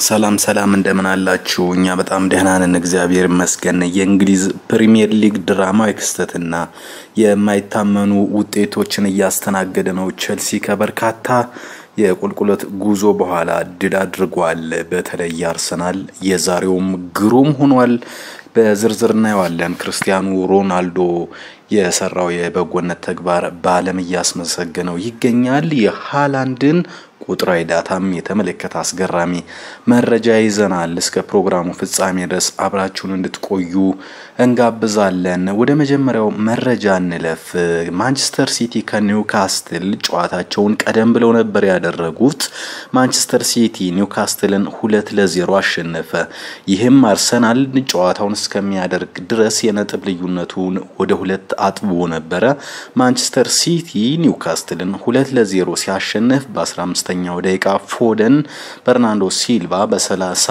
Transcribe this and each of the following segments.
ሰላም ሰላም እንደምን አላችሁ? እኛ በጣም ደህና ነን፣ እግዚአብሔር ይመስገን። የእንግሊዝ ፕሪሚየር ሊግ ድራማዊ ክስተትና የማይታመኑ ውጤቶችን እያስተናገደ ነው። ቸልሲ ከበርካታ የቁልቁለት ጉዞ በኋላ ድል አድርጓል። በተለይ አርሰናል የዛሬውም ግሩም ሆኗል። በዝርዝር እናየዋለን። ክርስቲያኑ ሮናልዶ የሰራው የበጎነት ተግባር በዓለም እያስመሰገነው ይገኛል። የሃላንድን ቁጥራዊ data ም የተመለከተ አስገራሚ መረጃ ይዘናል። እስከ ፕሮግራሙ ፍጻሜ ድረስ አብራችሁን እንድትቆዩ እንጋብዛለን። ወደ መጀመሪያው መረጃ እንለፍ። ማንቸስተር ሲቲ ከኒውካስትል ጨዋታቸውን ቀደም ብለው ነበር ያደረጉት። ማንቸስተር ሲቲ ኒውካስትልን ሁለት ለዜሮ አሸነፈ። ይህም አርሰናል ጨዋታውን እስከሚያደርግ ድረስ የነጥብ ልዩነቱን ወደ ሁለት አጥብቦ ነበረ። ማንቸስተር ሲቲ ኒውካስትልን ሁለት ለዜሮ ሲያሸንፍ በ15 ኛው ደቂቃ ፎደን በርናንዶ ሲልቫ በሰላሳ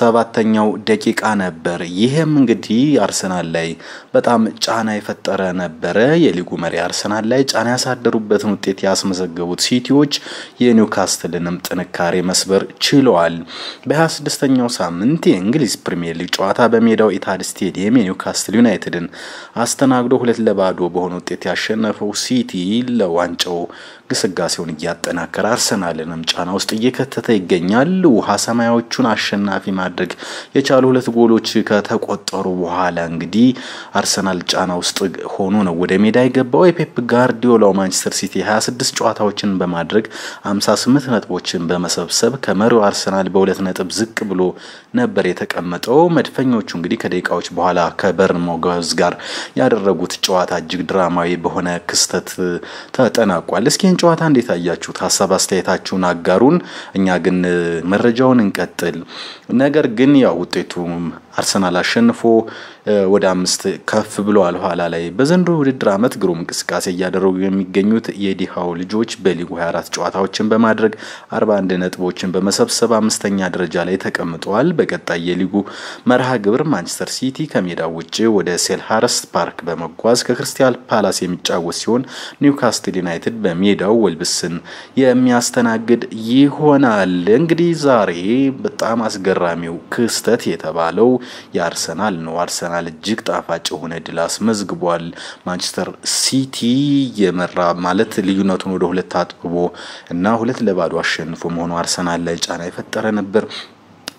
ሰባተኛው ደቂቃ ነበር። ይህም እንግዲህ አርሰናል ላይ በጣም ጫና የፈጠረ ነበረ። የሊጉ መሪ አርሰናል ላይ ጫና ያሳደሩበትን ውጤት ያስመዘገቡት ሲቲዎች የኒውካስትልንም ጥንካሬ መስበር ችለዋል። በ26ኛው ሳምንት የእንግሊዝ ፕሪምየር ሊግ ጨዋታ በሜዳው ኢታድ ስቴዲየም የኒውካስትል ዩናይትድን አስተናግዶ ሁለት ለባዶ በሆነ ውጤት ያሸነፈው ሲቲ ለዋንጫው ግስጋሴውን እያጠናከረ አርሰናልንም ጫና ውስጥ እየከተተ ይገኛል። ውሃ ሰማያዊዎቹን አሸናፊ ማድረግ የቻሉ ሁለት ጎሎች ከተቆጠሩ በኋላ እንግዲህ አርሰናል ጫና ውስጥ ሆኖ ነው ወደ ሜዳ የገባው። የፔፕ ጋርዲዮላው ማንቸስተር ሲቲ 26 ጨዋታዎችን በማድረግ 58 ነጥቦችን በመሰብሰብ ከመሪው አርሰናል በሁለት ነጥብ ዝቅ ብሎ ነበር የተቀመጠው። መድፈኞቹ እንግዲህ ከደቂቃዎች በኋላ ከበርንማውዝ ጋር ያደረጉት ጨዋታ እጅግ ድራማዊ በሆነ ክስተት ተጠናቋል። እስኪ ጨዋታ እንዴት አያችሁት? ሀሳብ አስተያየታችሁን አጋሩን። እኛ ግን መረጃውን እንቀጥል። ነገር ግን ያው ውጤቱ አርሰናል አሸንፎ ወደ አምስት ከፍ ብለዋል። ኋላ ላይ በዘንድሮ ውድድር ዓመት ግሩም እንቅስቃሴ እያደረጉ የሚገኙት የዲሃው ልጆች በሊጉ 24 ጨዋታዎችን በማድረግ 41 ነጥቦችን በመሰብሰብ አምስተኛ ደረጃ ላይ ተቀምጠዋል። በቀጣይ የሊጉ መርሃ ግብር ማንቸስተር ሲቲ ከሜዳው ውጭ ወደ ሴልሃርስት ፓርክ በመጓዝ ከክሪስታል ፓላስ የሚጫወት ሲሆን ኒውካስትል ዩናይትድ በሜዳው ወልብስን የሚያስተናግድ ይሆናል። እንግዲህ ዛሬ በጣም አስገራሚው ክስተት የተባለው የአርሰናል ነው። አርሰናል እጅግ ጣፋጭ የሆነ ድል አስመዝግቧል። ማንቸስተር ሲቲ የመራ ማለት ልዩነቱን ወደ ሁለት አጥብቦ እና ሁለት ለባዶ አሸንፎ መሆኑ አርሰናል ላይ ጫና የፈጠረ ነበር።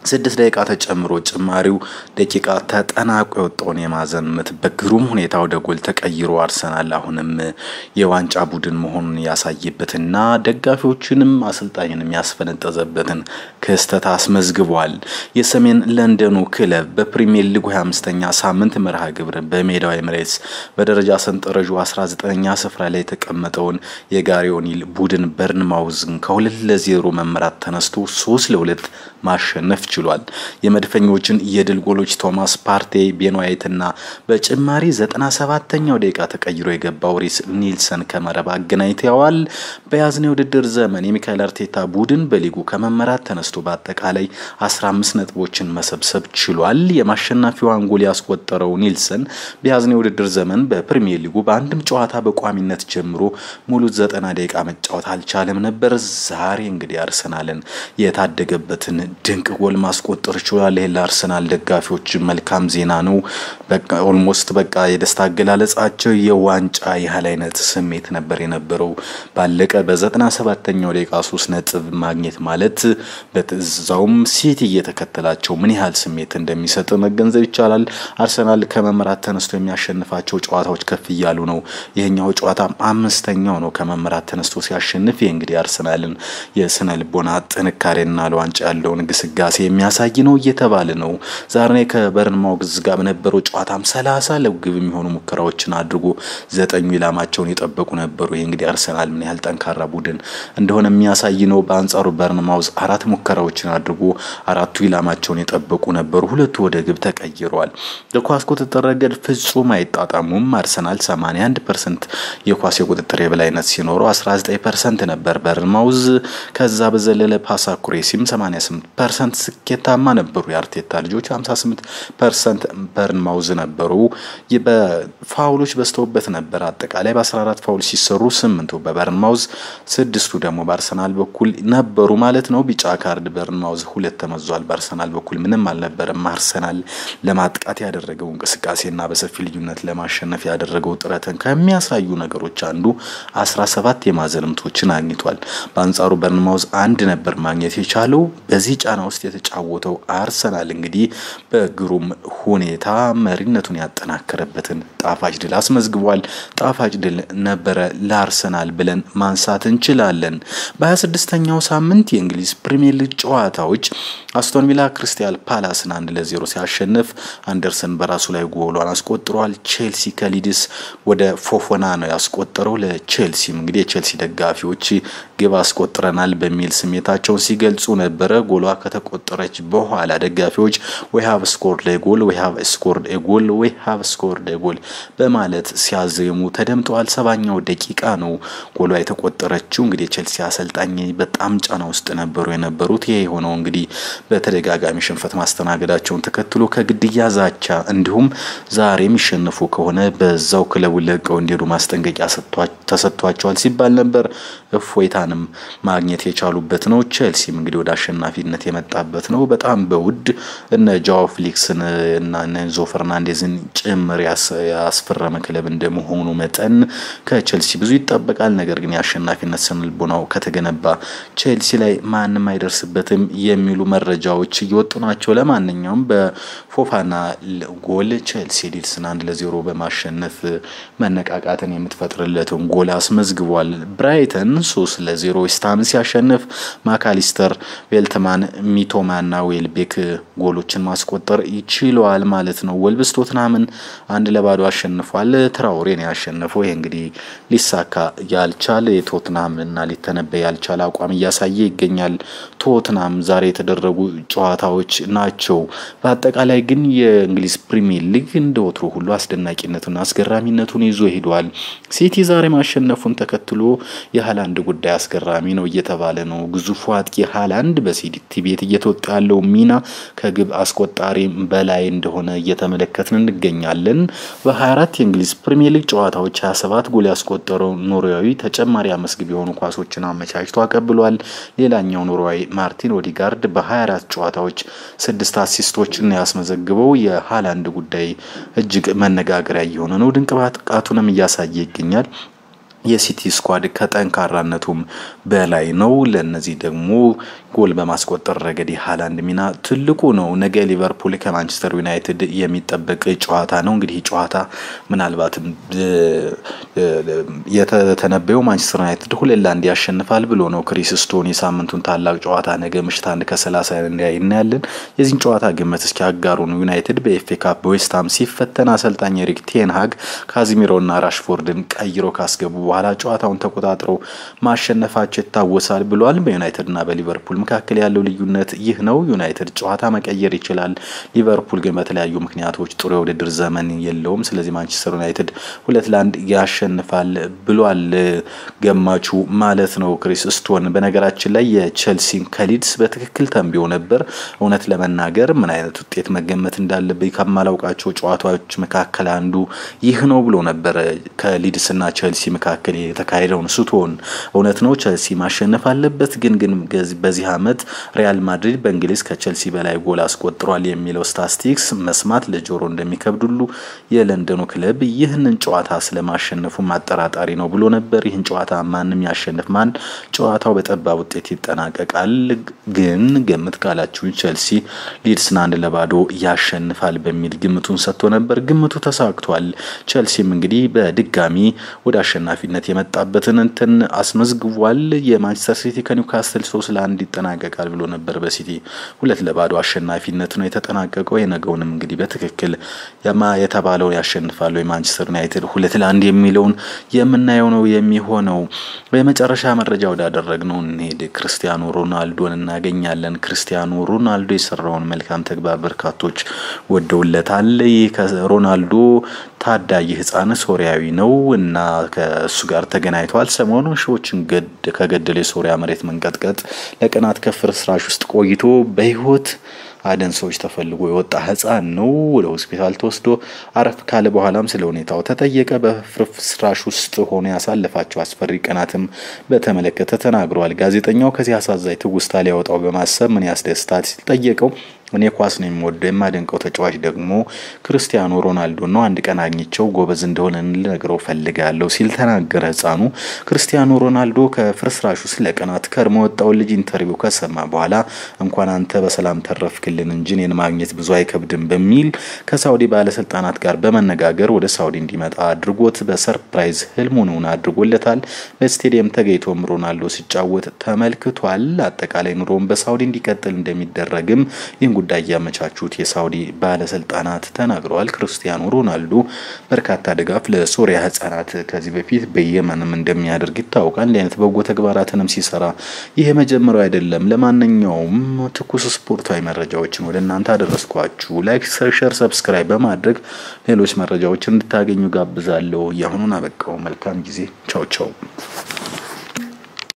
ስድስት ደቂቃ ተጨምሮ ጭማሪው ደቂቃ ተጠናቆ የወጣውን የማዕዘን ምት በግሩም ሁኔታ ወደ ጎል ተቀይሮ አርሰናል አሁንም የዋንጫ ቡድን መሆኑን ያሳየበትና ደጋፊዎችንም አሰልጣኝንም ያስፈነጠዘበትን ክስተት አስመዝግቧል። የሰሜን ለንደኑ ክለብ በፕሪሚየር ሊጉ 25ኛ ሳምንት መርሃ ግብር በሜዳው ኤምሬትስ በደረጃ ሰንጠረዡ 19ኛ ስፍራ ላይ የተቀመጠውን የጋሪ ኦኒል ቡድን በርንማውዝን ከሁለት ለዜሮ መመራት ተነስቶ ሶስት ለሁለት ማሸነፍ ችሏል። የመድፈኞችን የድል ጎሎች ቶማስ ፓርቴ፣ ቤን በጭማሪ 97ኛው ደቂቃ ተቀይሮ የገባው ሪስ ኒልሰን ከመረብ አገናኝተዋል። በያዝነው የውድድር ዘመን የሚካኤል አርቴታ ቡድን በሊጉ ከመመራት ተነስቶ በአጠቃላይ 15 ነጥቦችን መሰብሰብ ችሏል። የማሸነፊያዋን ጎል ያስቆጠረው ኒልሰን በያዝነው የውድድር ዘመን በፕሪሚየር ሊጉ በአንድም ጨዋታ በቋሚነት ጀምሮ ሙሉ 90 ደቂቃ መጫወት አልቻለም ነበር። ዛሬ እንግዲህ አርሰናልን የታደገበትን ድንቅ ጎል ማስቆጠር ችሏል። ይህ ለአርሰናል ደጋፊዎች መልካም ዜና ነው። በቃ almost በቃ የደስታ አገላለጻቸው የዋንጫ ያህል አይነት ስሜት ነበር የነበረው። ባለቀ በዘጠና ሰባተኛው ደቂቃ ሶስት ነጥብ ማግኘት ማለት በዛውም ሲቲ እየተከተላቸው ምን ያህል ስሜት እንደሚሰጥ መገንዘብ ይቻላል። አርሰናል ከመምራት ተነስቶ የሚያሸንፋቸው ጨዋታዎች ከፍ እያሉ ነው። ይህኛው ጨዋታ አምስተኛው ነው ከመምራት ተነስቶ ሲያሸንፍ። ይህ እንግዲህ አርሰናልን የስነ ልቦና ጥንካሬና ለዋንጫ ያለውን ግስጋሴ የሚያሳይ ነው እየተባለ ነው። ዛሬ ከበርንማውዝ ጋር በነበረው ጨዋታም ሰላሳ ለግብ የሚሆኑ ሙከራዎችን አድርጎ ዘጠኙ ኢላማቸውን የጠበቁ ነበሩ። ይህ እንግዲህ አርሰናል ምን ያህል ጠንካራ ቡድን እንደሆነ የሚያሳይ ነው። በአንጻሩ በርንማውዝ አራት ሙከራዎችን አድርጎ አራቱ ኢላማቸውን የጠበቁ ነበሩ። ሁለቱ ወደ ግብ ተቀይረዋል። በኳስ ቁጥጥር ረገድ ፍጹም አይጣጣሙም። አርሰናል 81 percent የኳስ የቁጥጥር የበላይነት ሲኖረው 19 percent ነበር በርንማውዝ። ከዛ በዘለለ pass accuracy ም 88 percent ስኬታማ ነበሩ። የአርቴታ ልጆች 58 percent በርንማውዝ ነበሩ። በፋውሎች በዝተውበት ነበር። አጠቃላይ በ14 ፋውል ሲሰሩ ስምንቱ በበርንማውዝ ስድስቱ ደግሞ በአርሰናል በኩል ነበሩ ማለት ነው። ቢጫ ካርድ በርንማውዝ ሁለት ተመዟል። በአርሰናል በኩል ምንም አልነበረም። አርሰናል ለማጥቃት ያደረገው እንቅስቃሴና በሰፊ ልዩነት ለማሸነፍ ያደረገው ጥረትን ከሚያሳዩ ነገሮች አንዱ 17 የማዕዘን አግኝቷል። በአንጻሩ በርንማውዝ አንድ ነበር ማግኘት የቻለው። በዚህ ጫና ውስጥ የተጫወተው አርሰናል እንግዲህ በግሩም ሁኔታ መሪነቱን ያጠናከረበትን ጣፋጭ ድል አስመዝግቧል። ጣፋጭ ድል ነበረ ለአርሰናል ብለን ማንሳት እንችላለን። በ26ኛው ሳምንት የእንግሊዝ ፕሪሚየር ሊግ ጨዋታዎች አስቶን ቪላ ክሪስታል ፓላስን አንድ ለዜሮ ሲያሸንፍ አንደርሰን በራሱ ላይ ጎሏን አስቆጥሯል። ቼልሲ ከሊድስ ወደ ፎፋና ነው ያስቆጠረው። ለቼልሲም እንግዲህ የቼልሲ ደጋፊዎች ግብ አስቆጥረናል በሚል ስሜታቸውን ሲገልጹ ነበረ። ጎሏ ከተቆጠረች በኋላ ደጋፊዎች we scored goal we scored goal we scored goal በማለት ሲያዜሙ ተደምጠዋል። ሰባኛው ደቂቃ ነው ጎሏ የተቆጠረችው። እንግዲህ የቼልሲ አሰልጣኝ በጣም ጫና ውስጥ ነበሩ የነበሩት። ይሄ የሆነው እንግዲህ በተደጋጋሚ ሽንፈት ማስተናገዳቸውን ተከትሎ ከግድያ ዛቻ እንዲሁም ዛሬ የሚሸነፉ ከሆነ በዛው ክለቡን ለቀው እንዲሄዱ ማስጠንቀቂያ ተሰጥቷቸዋል ሲባል ነበር። እፎይታንም ማግኘት የቻሉበት ነው። ቼልሲም እንግዲህ ወደ አሸናፊነት የመጣበት ነው። በጣም በውድ እነ ጃኦ ፍሊክስን እና ኤንዞ ፈርናንዴዝን ጭምር ያስፈረመ ክለብ እንደመሆኑ መጠን ከቼልሲ ብዙ ይጠበቃል። ነገር ግን የአሸናፊነት ስነልቦናው ከተገነባ ቼልሲ ላይ ማንም አይደርስበትም የሚሉ መረጃዎች እየወጡ ናቸው። ለማንኛውም በፎፋና ጎል ቼልሲ ሊድስን አንድ ለዜሮ በማሸነፍ መነቃቃትን የምትፈጥርለትን ጎል አስመዝግቧል። ብራይተን ሶስት ለዜሮ ዌስትሃምን ሲያሸንፍ ማካሊስተር፣ ቬልትማን፣ ሚቶማና ዌልቤክ ጎሎችን ማስቆጠር ችለዋል ማለት ነው። ወልብስ ቶትናምን አንድ ለባዶ አሸንፏል። ትራውሬን ያሸነፈው ይህ እንግዲህ ሊሳካ ያልቻለ የቶትናም እና ሊተነበይ ያልቻለ አቋም እያሳየ ይገኛል። ቶትናም ዛሬ የተደረጉ ጨዋታዎች ናቸው። በአጠቃላይ ግን የእንግሊዝ ፕሪሚየር ሊግ እንደ ወትሮ ሁሉ አስደናቂነቱን አስገራሚነቱን ይዞ ሄዷል። ሲቲ ዛሬ ማሸነፉን ተከትሎ የሃላንድ ጉዳይ አስገራሚ ነው እየተባለ ነው። ግዙፉ አጥቂ ሃላንድ በሲቲ ቤት እየተወጣ ያለው ሚና ከግብ አስቆጣሪ በላይ እንደሆነ እየተመለከትን እንገኛለን። በ24 የእንግሊዝ ፕሪሚየር ሊግ ጨዋታዎች 27 ጎል ያስቆጠረው ኖርዌያዊ ተጨማሪ አምስት ግብ የሆኑ ኳሶችን አመቻችቶ አቀብሏል። ሌላኛው ኖርዌያዊ ማርቲን ኦዲጋርድ በ24 ጨዋታዎች ስድስት አሲስቶችን ያስመዘገበው የሃላንድ ጉዳይ እጅግ መነጋገሪያ እየሆነ ነው። ድንቅ ብቃቱንም እያሳየ ይገኛል። የሲቲ squad ከጠንካራነቱም በላይ ነው። ለእነዚህ ደግሞ ጎል በማስቆጠር ረገድ የሃላንድ ሚና ትልቁ ነው። ነገ ሊቨርፑል ከማንቸስተር ዩናይትድ የሚጠበቅ ጨዋታ ነው። እንግዲህ ጨዋታ ምናልባትም የተተነበየው ማንቸስተር ዩናይትድ ሁለት ለአንድ ያሸንፋል ብሎ ነው። ክሪስ ስቶን የሳምንቱን ታላቅ ጨዋታ ነገ ምሽት አንድ ከሰላሳ እናያለን። የዚህን ጨዋታ ግምት እስኪ አጋሩን። ዩናይትድ በ FA Cup በዌስትሃም ሲፈተን አሰልጣኝ ኤሪክ ቴንሃግ ካዚሚሮና ራሽፎርድን ቀይሮ ካስገቡ በኋላ ጨዋታውን ተቆጣጥረው ማሸነፋቸው ይታወሳል ብሏል። በዩናይትድና በሊቨርፑል መካከል ያለው ልዩነት ይህ ነው። ዩናይትድ ጨዋታ መቀየር ይችላል። ሊቨርፑል ግን በተለያዩ ምክንያቶች ጥሩ የውድድር ዘመን የለውም። ስለዚህ ማንቸስተር ዩናይትድ ሁለት ለአንድ ያሸንፋል ብሏል ገማቹ ማለት ነው ክሪስ ስቶን። በነገራችን ላይ የቼልሲን ከሊድስ በትክክል ተንብዮ ነበር። እውነት ለመናገር ምን አይነት ውጤት መገመት እንዳለብኝ ከማላውቃቸው ጨዋታዎች መካከል አንዱ ይህ ነው ብሎ ነበረ ከሊድስና ቼልሲ መካከል የተካሄደውን ስቶን። እውነት ነው ቼልሲ ማሸነፍ አለበት። ግን ግን በዚህ ዓመት ሪያል ማድሪድ በእንግሊዝ ከቼልሲ በላይ ጎል አስቆጥሯል የሚለው ስታስቲክስ መስማት ለጆሮ እንደሚከብድ ሁሉ የለንደኑ ክለብ ይህንን ጨዋታ ስለማሸነፉ አጠራጣሪ ነው ብሎ ነበር። ይህን ጨዋታ ማንም ያሸንፍ ማን ጨዋታው በጠባብ ውጤት ይጠናቀቃል። ግን ግምት ካላችሁን ቼልሲ ሊድስን አንድ ለባዶ ያሸንፋል በሚል ግምቱን ሰጥቶ ነበር። ግምቱ ተሳክቷል። ቼልሲም እንግዲህ በድጋሚ ወደ አሸናፊነት የመጣበትን እንትን አስመዝግቧል። የማንቸስተር ሲቲ ከኒውካስትል ሶስት ለአንድ ይጠናቀቃል ብሎ ነበር። በሲቲ ሁለት ለባዶ አሸናፊነት ነው የተጠናቀቀው። የነገውንም እንግዲህ በትክክል የተባለውን ያሸንፋሉ የማንቸስተር ዩናይትድ ሁለት ለአንድ የሚለውን የምናየው ነው የሚሆነው። በመጨረሻ መረጃ ወዳደረግነው እንሄድ። ክርስቲያኖ ሮናልዶን እናገኛለን። ክርስቲያኖ ሮናልዶ የሰራውን መልካም ተግባር በርካቶች ወደውለታል። ይህ ከሮናልዶ ታዳጊ ሕፃን ሶሪያዊ ነው እና ከእሱ ጋር ተገናኝተዋል። ሰሞኑን ሺዎችን ከገደለ የሶሪያ መሬት መንቀጥቀጥ ለቀናት ቀናት ከፍርስራሽ ውስጥ ቆይቶ በህይወት አደን ሰዎች ተፈልጎ የወጣ ህፃን ነው። ወደ ሆስፒታል ተወስዶ አረፍ ካለ በኋላም ስለ ሁኔታው ተጠየቀ። በፍርስራሽ ውስጥ ሆኖ ያሳለፋቸው አስፈሪ ቀናትም በተመለከተ ተናግሯል። ጋዜጠኛው ከዚህ አሳዛኝ ትውስታ ሊያወጣው በማሰብ ምን ያስደስታል ሲል ጠየቀው። እኔ ኳስ ነው የምወደው፣ የማደንቀው ተጫዋች ደግሞ ክርስቲያኖ ሮናልዶ ነው። አንድ ቀን አግኝቸው ጎበዝ እንደሆነ ልነግረው ፈልጋለሁ ሲል ተናገረ። ህፃኑ ክርስቲያኖ ሮናልዶ ከፍርስራሹ ለቀናት ከርሞ የወጣውን ልጅ interview ከሰማ በኋላ እንኳን አንተ በሰላም ተረፍክልን እንጂ እኔን ማግኘት ብዙ አይከብድም በሚል ከሳውዲ ባለስልጣናት ጋር በመነጋገር ወደ ሳውዲ እንዲመጣ አድርጎት በ surprise ህልሙን እውን አድርጎለታል። በስቴዲየም ተገኝቶም ሮናልዶ ሲጫወት ተመልክቷል። አጠቃላይ ኑሮም በሳውዲ እንዲቀጥል እንደሚደረግም ይህን ጉዳይ ያመቻቹት የሳውዲ ባለስልጣናት ተናግረዋል። ክርስቲያኖ ሮናልዶ በርካታ ድጋፍ ለሶሪያ ህጻናት ከዚህ በፊት በየመንም እንደሚያደርግ ይታወቃል። እንዲህ አይነት በጎ ተግባራትንም ሲሰራ ይህ የመጀመሪያው አይደለም። ለማንኛውም ትኩስ ስፖርታዊ መረጃዎችን ወደ እናንተ አደረስኳችሁ። like፣ share፣ subscribe በማድረግ ሌሎች መረጃዎችን እንድታገኙ ጋብዛለሁ። የአሁኑን አበቃሁ። መልካም ጊዜ። ቻው ቻው።